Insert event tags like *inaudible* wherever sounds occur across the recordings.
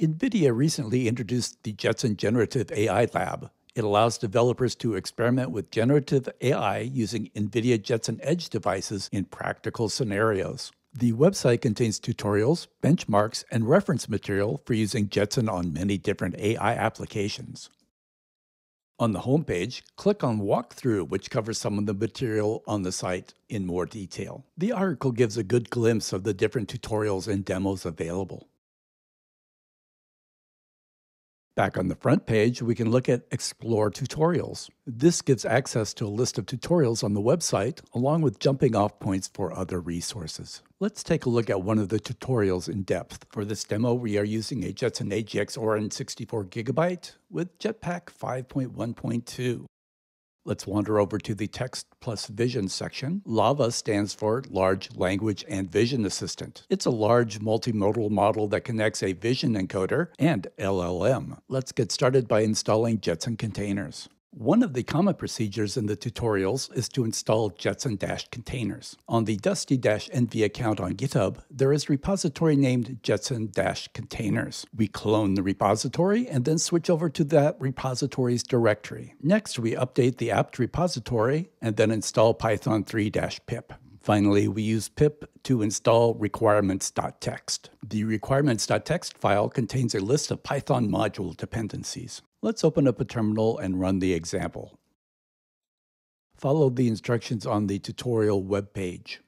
NVIDIA recently introduced the Jetson Generative AI Lab. It allows developers to experiment with generative AI using NVIDIA Jetson Edge devices in practical scenarios. The website contains tutorials, benchmarks, and reference material for using Jetson on many different AI applications. On the homepage, click on Walkthrough, which covers some of the material on the site in more detail. The article gives a good glimpse of the different tutorials and demos available. Back on the front page, we can look at Explore Tutorials. This gives access to a list of tutorials on the website, along with jumping off points for other resources. Let's take a look at one of the tutorials in depth. For this demo, we are using a Jetson AGX Orin 64GB with Jetpack 5.1.2. Let's wander over to the Text plus Vision section. LLaVA stands for Large Language and Vision Assistant. It's a large multimodal model that connects a vision encoder and LLM. Let's get started by installing Jetson containers. One of the common procedures in the tutorials is to install Jetson Dash containers. On the Dusty Dash NV account on GitHub, there is a repository named Jetson Dash containers. We clone the repository and then switch over to that repository's directory. Next, we update the apt repository and then install Python 3-pip. Finally, we use pip to install requirements.txt. The requirements.txt file contains a list of Python module dependencies. Let's open up a terminal and run the example. Follow the instructions on the tutorial webpage.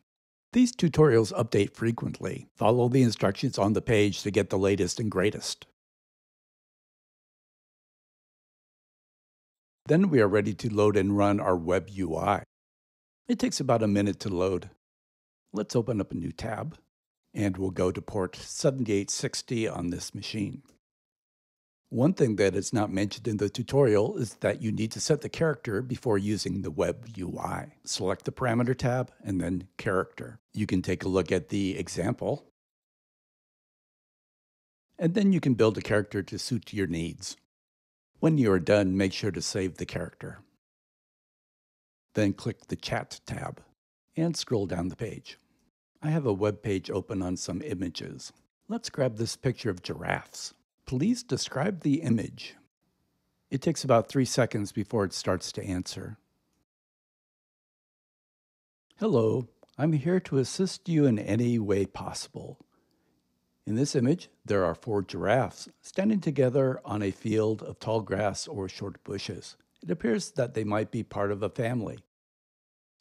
These tutorials update frequently. Follow the instructions on the page to get the latest and greatest. Then we are ready to load and run our web UI. It takes about a minute to load. Let's open up a new tab, and we'll go to port 7860 on this machine. One thing that is not mentioned in the tutorial is that you need to set the character before using the web UI. Select the parameter tab and then character. You can take a look at the example. And then you can build a character to suit your needs. When you are done, make sure to save the character. Then click the Chat tab and scroll down the page. I have a web page open on some images. Let's grab this picture of giraffes. Please describe the image. It takes about three seconds before it starts to answer. Hello, I'm here to assist you in any way possible. In this image, there are four giraffes standing together on a field of tall grass or short bushes. It appears that they might be part of a family,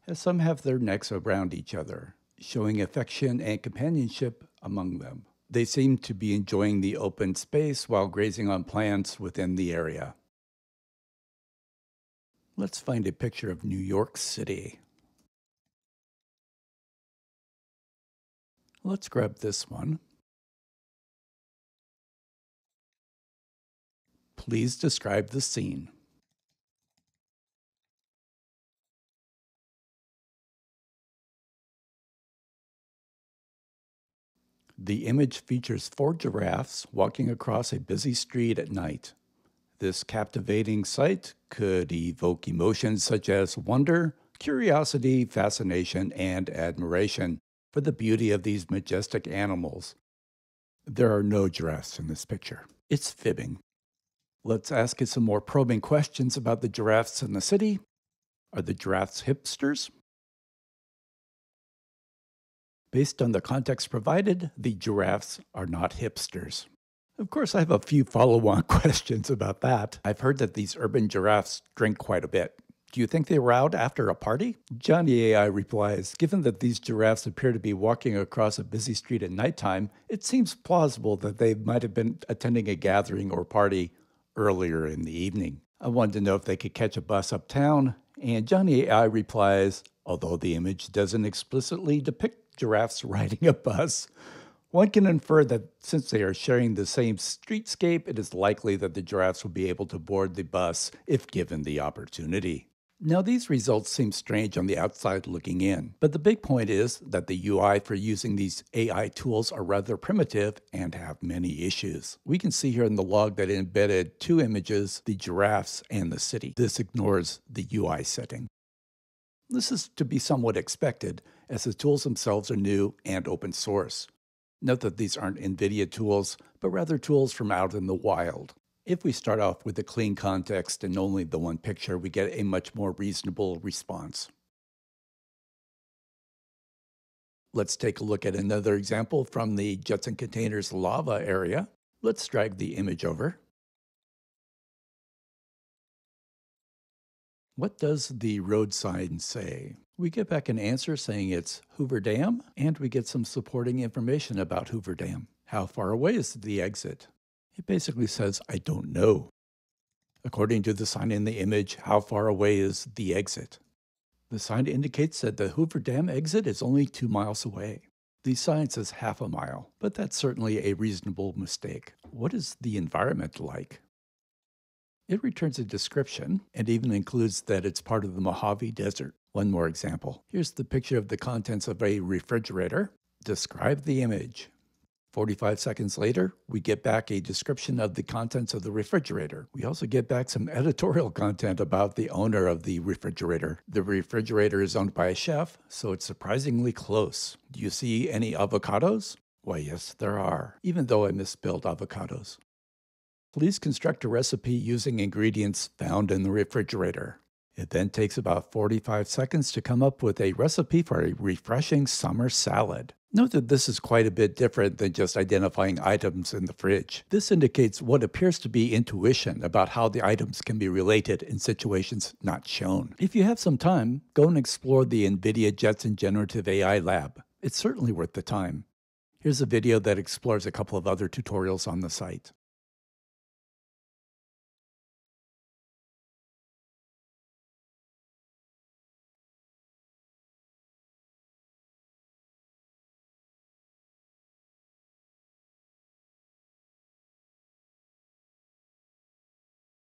as some have their necks around each other, showing affection and companionship among them. They seem to be enjoying the open space while grazing on plants within the area. Let's find a picture of New York City. Let's grab this one. Please describe the scene. The image features four giraffes walking across a busy street at night. This captivating sight could evoke emotions such as wonder, curiosity, fascination, and admiration for the beauty of these majestic animals. There are no giraffes in this picture. It's fibbing. Let's ask it some more probing questions about the giraffes in the city. Are the giraffes hipsters? Based on the context provided, the giraffes are not hipsters. Of course, I have a few follow on *laughs* questions about that. I've heard that these urban giraffes drink quite a bit. Do you think they were out after a party? Johnny AI replies Given that these giraffes appear to be walking across a busy street at nighttime, it seems plausible that they might have been attending a gathering or party earlier in the evening. I wanted to know if they could catch a bus uptown, and Johnny AI replies Although the image doesn't explicitly depict giraffes *laughs* riding a bus, one can infer that since they are sharing the same streetscape, it is likely that the giraffes will be able to board the bus if given the opportunity. Now, these results seem strange on the outside looking in, but the big point is that the UI for using these AI tools are rather primitive and have many issues. We can see here in the log that it embedded two images, the giraffes and the city. This ignores the UI setting. This is to be somewhat expected, as the tools themselves are new and open source. Note that these aren't NVIDIA tools, but rather tools from out in the wild. If we start off with a clean context and only the one picture, we get a much more reasonable response. Let's take a look at another example from the Jetson Containers LLaVA area. Let's drag the image over. What does the road sign say? We get back an answer saying it's Hoover Dam, and we get some supporting information about Hoover Dam. How far away is the exit? It basically says, I don't know. According to the sign in the image, how far away is the exit? The sign indicates that the Hoover Dam exit is only two miles away. The sign says half a mile, but that's certainly a reasonable mistake. What is the environment like? It returns a description and even includes that it's part of the Mojave Desert. One more example. Here's the picture of the contents of a refrigerator. Describe the image. 45 seconds later, we get back a description of the contents of the refrigerator. We also get back some *laughs* editorial content about the owner of the refrigerator. The refrigerator is owned by a chef, so it's surprisingly close. Do you see any avocados? Why, yes, there are, even though I misspelled avocados. Please construct a recipe using ingredients found in the refrigerator. It then takes about 45 seconds to come up with a recipe for a refreshing summer salad. Note that this is quite a bit different than just identifying items in the fridge. This indicates what appears to be intuition about how the items can be related in situations not shown. If you have some time, go and explore the NVIDIA Jetson Generative AI Lab. It's certainly worth the time. Here's a video that explores a couple of other tutorials on the site.